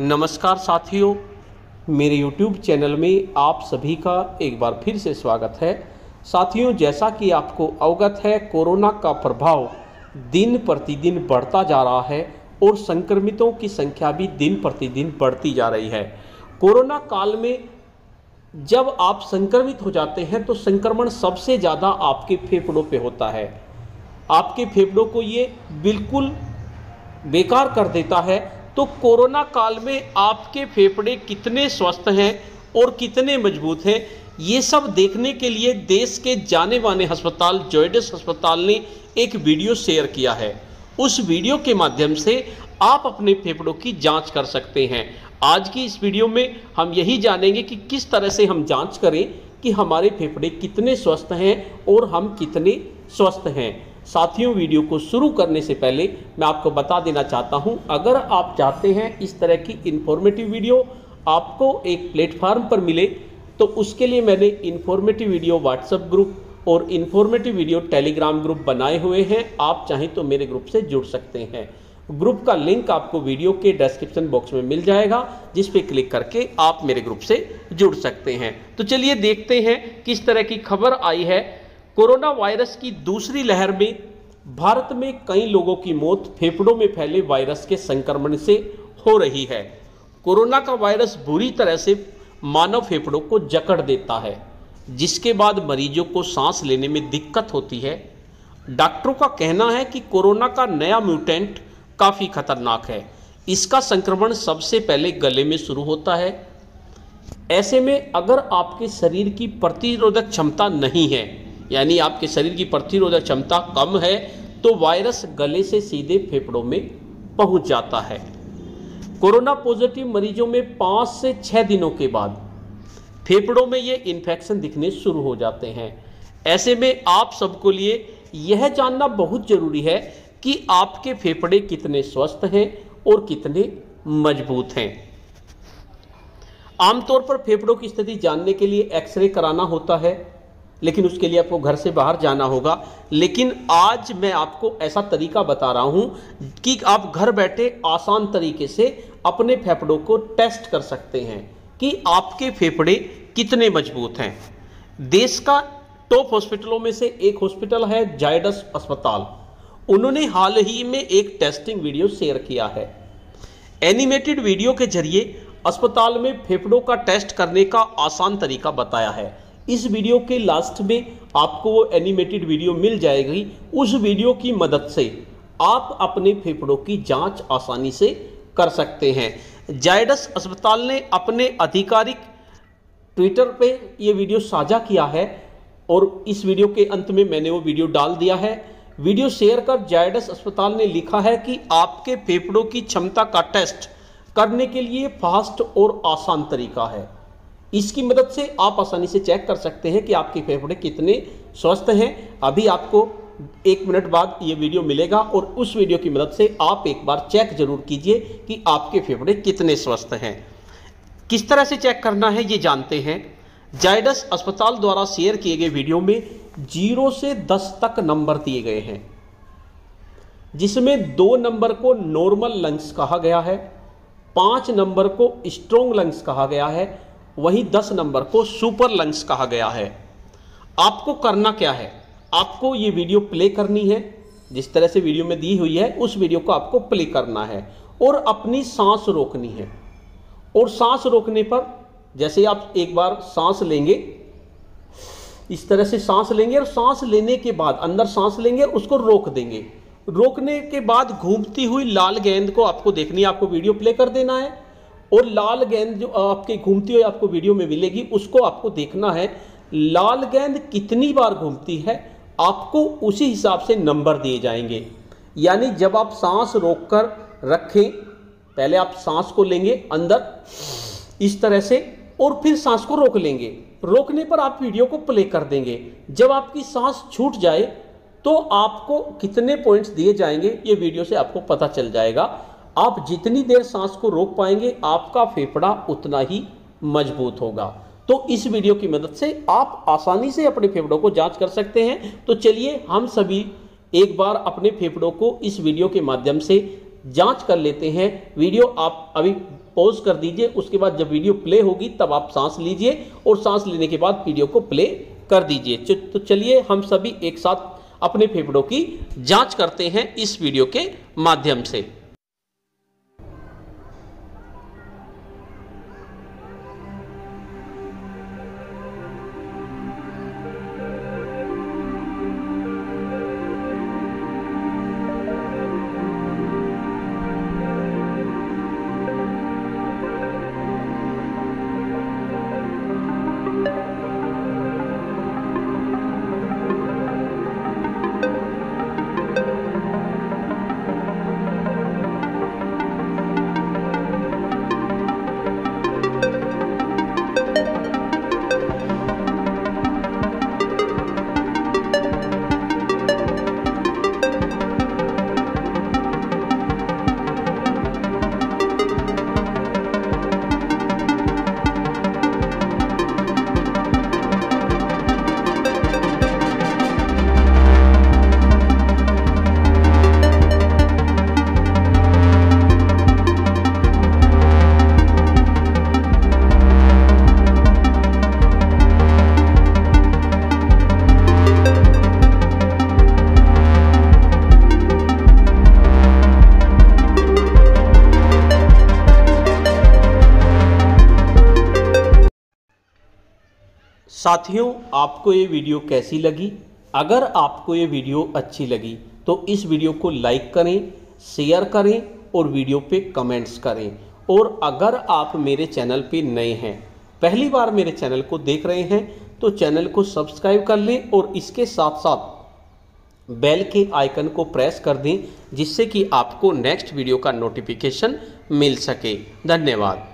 नमस्कार साथियों, मेरे YouTube चैनल में आप सभी का एक बार फिर से स्वागत है। साथियों, जैसा कि आपको अवगत है, कोरोना का प्रभाव दिन प्रतिदिन बढ़ता जा रहा है और संक्रमितों की संख्या भी दिन प्रतिदिन बढ़ती जा रही है। कोरोना काल में जब आप संक्रमित हो जाते हैं तो संक्रमण सबसे ज़्यादा आपके फेफड़ों पे होता है। आपके फेफड़ों को ये बिल्कुल बेकार कर देता है तो कोरोना काल में आपके फेफड़े कितने स्वस्थ हैं और कितने मज़बूत हैं, ये सब देखने के लिए देश के जाने माने अस्पताल, जॉयडस अस्पताल ने एक वीडियो शेयर किया है। उस वीडियो के माध्यम से आप अपने फेफड़ों की जाँच कर सकते हैं। आज की इस वीडियो में हम यही जानेंगे कि किस तरह से हम जाँच करें कि हमारे फेफड़े कितने स्वस्थ हैं और हम कितने स्वस्थ हैं। साथियों, वीडियो को शुरू करने से पहले मैं आपको बता देना चाहता हूँ, अगर आप चाहते हैं इस तरह की इन्फॉर्मेटिव वीडियो आपको एक प्लेटफार्म पर मिले तो उसके लिए मैंने इन्फॉर्मेटिव वीडियो व्हाट्सएप ग्रुप और इन्फॉर्मेटिव वीडियो टेलीग्राम ग्रुप बनाए हुए हैं। आप चाहें तो मेरे ग्रुप से जुड़ सकते हैं। ग्रुप का लिंक आपको वीडियो के डिस्क्रिप्शन बॉक्स में मिल जाएगा, जिस पे क्लिक करके आप मेरे ग्रुप से जुड़ सकते हैं। तो चलिए देखते हैं किस तरह की खबर आई है। कोरोना वायरस की दूसरी लहर में भारत में कई लोगों की मौत फेफड़ों में फैले वायरस के संक्रमण से हो रही है। कोरोना का वायरस बुरी तरह से मानव फेफड़ों को जकड़ देता है, जिसके बाद मरीजों को सांस लेने में दिक्कत होती है। डॉक्टरों का कहना है कि कोरोना का नया म्यूटेंट काफ़ी खतरनाक है। इसका संक्रमण सबसे पहले गले में शुरू होता है। ऐसे में अगर आपके शरीर की प्रतिरोधक क्षमता नहीं है यानी आपके शरीर की प्रतिरोधक क्षमता कम है तो वायरस गले से सीधे फेफड़ों में पहुँच जाता है। कोरोना पॉजिटिव मरीजों में पाँच से छः दिनों के बाद फेफड़ों में ये इन्फेक्शन दिखने शुरू हो जाते हैं। ऐसे में आप सबको लिए यह जानना बहुत ज़रूरी है कि आपके फेफड़े कितने स्वस्थ हैं और कितने मज़बूत हैं। आमतौर पर फेफड़ों की स्थिति जानने के लिए एक्सरे कराना होता है। लेकिन उसके लिए आपको घर से बाहर जाना होगा। लेकिन आज मैं आपको ऐसा तरीका बता रहा हूँ कि आप घर बैठे आसान तरीके से अपने फेफड़ों को टेस्ट कर सकते हैं कि आपके फेफड़े कितने मज़बूत हैं। देश का टॉप हॉस्पिटलों में से एक हॉस्पिटल है जायडस अस्पताल। उन्होंने हाल ही में एक टेस्टिंग वीडियो शेयर किया है। एनिमेटेड वीडियो के ज़रिए अस्पताल में फेफड़ों का टेस्ट करने का आसान तरीका बताया है। इस वीडियो के लास्ट में आपको वो एनिमेटेड वीडियो मिल जाएगी उस वीडियो की मदद से। आप अपने फेफड़ों की जाँच आसानी से कर सकते हैं। जायडस अस्पताल ने अपने आधिकारिक ट्विटर पे ये वीडियो साझा किया है और इस वीडियो के अंत में मैंने वो वीडियो डाल दिया है। वीडियो शेयर कर जायडस अस्पताल ने लिखा है कि आपके फेफड़ों की क्षमता का टेस्ट करने के लिए फास्ट और आसान तरीका है। इसकी मदद से आप आसानी से चेक कर सकते हैं कि आपके फेफड़े कितने स्वस्थ हैं। अभी आपको एक मिनट बाद ये वीडियो मिलेगा और उस वीडियो की मदद से आप एक बार चेक ज़रूर कीजिए कि आपके फेफड़े कितने स्वस्थ हैं। किस तरह से चेक करना है ये जानते हैं। जायडस अस्पताल द्वारा शेयर किए गए वीडियो में ज़ीरो से दस तक नंबर दिए गए हैं, जिसमें दो नंबर को नॉर्मल लंग्स कहा गया है, पाँच नंबर को स्ट्रोंग लंग्स कहा गया है वहीं दस नंबर को सुपर लंग्स कहा गया है। आपको करना क्या है? आपको ये वीडियो प्ले करनी है। जिस तरह से वीडियो में दी हुई है, उस वीडियो को आपको प्ले करना है और अपनी सांस रोकनी है। और सांस रोकने पर जैसे आप एक बार सांस लेंगे, इस तरह से सांस लेंगे और सांस लेने के बाद अंदर सांस लेंगे, उसको रोक देंगे। रोकने के बाद घूमती हुई लाल गेंद को आपको देखनी है, आपको वीडियो प्ले कर देना है। और लाल गेंद जो आपके घूमती हुई आपको वीडियो में मिलेगी, उसको आपको देखना है। लाल गेंद कितनी बार घूमती है, आपको उसी हिसाब से नंबर दिए जाएँगे। यानी जब आप सांस रोककर रखें, पहले आप सांस को लेंगे अंदर इस तरह से, और फिर सांस को रोक लेंगे। रोकने पर आप वीडियो को प्ले कर देंगे। जब आपकी सांस छूट जाए तो आपको कितने पॉइंट्स दिए जाएँगे, ये वीडियो से आपको पता चल जाएगा। आप जितनी देर सांस को रोक पाएँगे, आपका फेफड़ा उतना ही मज़बूत होगा। तो इस वीडियो की मदद से आप आसानी से अपने फेफड़ों को जाँच कर सकते हैं। तो चलिए, हम सभी एक बार अपने फेफड़ों को इस वीडियो के माध्यम से जाँच कर लेते हैं। वीडियो आप अभी पॉज कर दीजिए, उसके बाद जब वीडियो प्ले होगी, तब आप सांस लीजिए और सांस लेने के बाद वीडियो को प्ले कर दीजिए। तो चलिए, हम सभी एक साथ अपने फेफड़ों की जाँच करते हैं इस वीडियो के माध्यम से। साथियों, आपको ये वीडियो कैसी लगी? अगर आपको ये वीडियो अच्छी लगी तो इस वीडियो को लाइक करें, शेयर करें और वीडियो पे कमेंट्स करें। और अगर आप मेरे चैनल पे नए हैं, पहली बार मेरे चैनल को देख रहे हैं तो चैनल को सब्सक्राइब कर लें और इसके साथ साथ बेल के आइकन को प्रेस कर दें, जिससे कि आपको नेक्स्ट वीडियो का नोटिफिकेशन मिल सके। धन्यवाद।